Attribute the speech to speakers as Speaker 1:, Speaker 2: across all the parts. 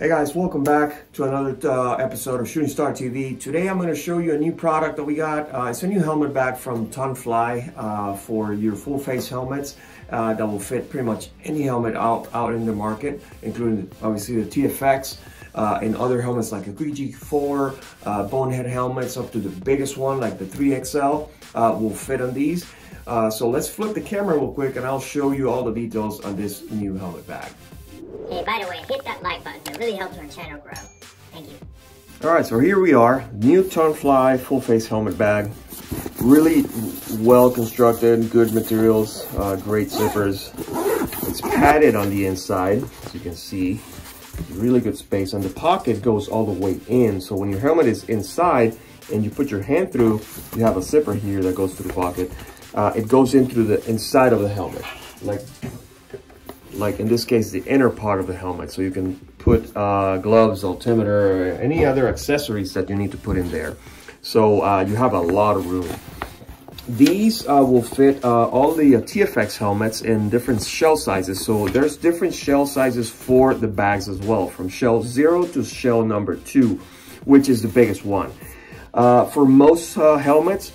Speaker 1: Hey guys, welcome back to another uh, episode of ChutingStar TV. Today I'm going to show you a new product that we got. Uh, it's a new helmet bag from Tonfly uh, for your full face helmets uh, that will fit pretty much any helmet out, out in the market, including obviously the TFX uh, and other helmets like a Cookie G4, uh, Bonehead helmets up to the biggest one like the 3XL will fit on these. so let's flip the camera real quick and I'll show you all the details on this new helmet bag.
Speaker 2: Hey, by the way, hit that like button. It really helps our channel grow. Thank you.
Speaker 1: All right, so here we are, new Tonfly full face helmet bag. Really well constructed, good materials, uh, great zippers. It's padded on the inside, as you can see. Really good space, and the pocket goes all the way in. So when your helmet is inside and you put your hand through, you have a zipper here that goes through the pocket. Uh, it goes in through the inside of the helmet, like like in this case, the inner part of the helmet. So you can put uh, gloves, altimeter, any other accessories that you need to put in there. So uh, you have a lot of room. These uh, will fit uh, all the uh, TFX helmets in different shell sizes. So there's different shell sizes for the bags as well, from shell zero to shell number two, which is the biggest one. Uh, for most helmets,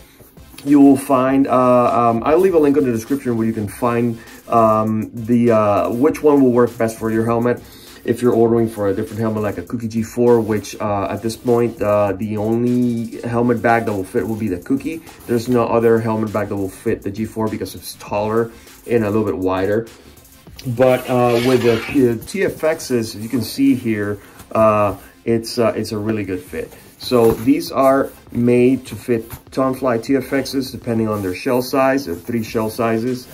Speaker 1: you will find, um, I'll leave a link in the description where you can find um, the uh, which one will work best for your helmet. If you're ordering for a different helmet like a Cookie G4, which uh, at this point, uh, the only helmet bag that will fit will be the Cookie. There's no other helmet bag that will fit the G4 because it's taller and a little bit wider. But uh, with the TFXs, as you can see here, uh, it's, uh, it's a really good fit. So these are made to fit Tonfly TFXs depending on their shell size, three shell sizes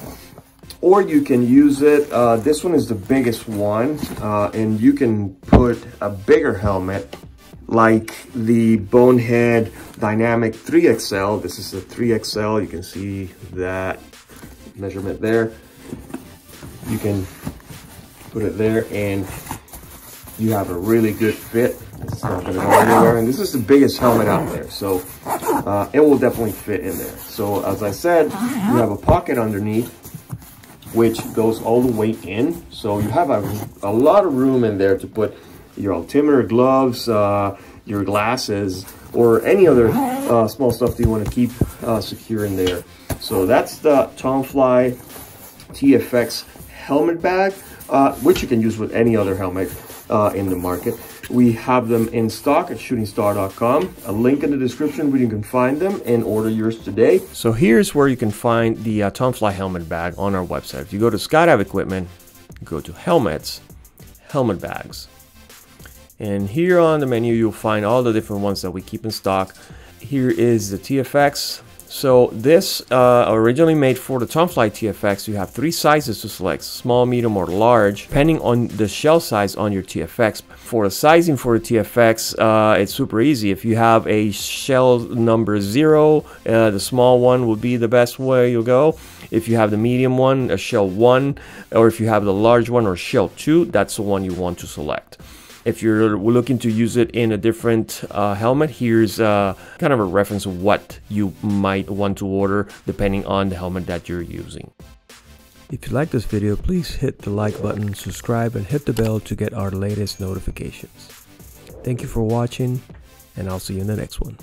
Speaker 1: or you can use it. Uh, this one is the biggest one, uh, and you can put a bigger helmet like the Bonehead Dynamic 3XL. This is the 3XL. You can see that measurement there. You can put it there and you have a really good fit. It's not gonna go anywhere. And this is the biggest helmet out there. So uh, it will definitely fit in there. So as I said, you have a pocket underneath which goes all the way in. So you have a, a lot of room in there to put your altimeter, gloves, uh, your glasses, or any other uh, small stuff that you want to keep uh, secure in there. So that's the Tonfly TFX helmet bag, uh, which you can use with any other helmet uh, in the market. We have them in stock at chutingstar.com. A link in the description where you can find them and order yours today. So here's where you can find the uh, Tonfly helmet bag on our website. If you go to Skydive Equipment, go to Helmets, Helmet Bags. And here on the menu, you'll find all the different ones that we keep in stock. Here is the TFX so this uh, originally made for the Tonfly TFX, you have three sizes to select, small, medium, or large, depending on the shell size on your TFX. For the sizing for the TFX, uh, it's super easy. If you have a shell number zero, uh, the small one will be the best way you'll go. If you have the medium one, a shell one, or if you have the large one or shell two, that's the one you want to select. If you're looking to use it in a different uh, helmet, here's uh, kind of a reference of what you might want to order depending on the helmet that you're using. If you like this video, please hit the like button, subscribe, and hit the bell to get our latest notifications. Thank you for watching, and I'll see you in the next one.